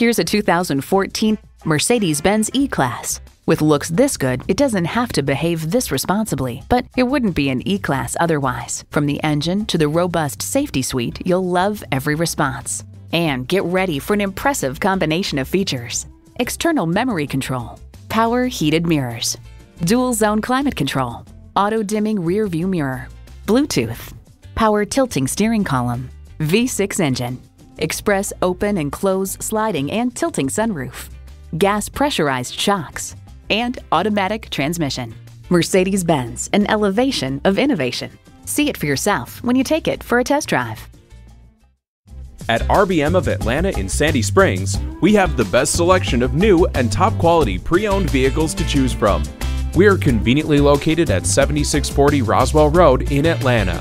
Here's a 2014 Mercedes-Benz E-Class. With looks this good, it doesn't have to behave this responsibly, but it wouldn't be an E-Class otherwise. From the engine to the robust safety suite, you'll love every response. And get ready for an impressive combination of features. External memory control, power heated mirrors, dual zone climate control, auto dimming rear view mirror, Bluetooth, power tilting steering column, V6 engine, express open and close sliding and tilting sunroof, gas pressurized shocks, and automatic transmission. Mercedes Benz, an elevation of innovation. See it for yourself when you take it for a test drive. At RBM of Atlanta in Sandy Springs, we have the best selection of new and top quality pre owned vehicles to choose from. We are conveniently located at 7640 Roswell Road in Atlanta.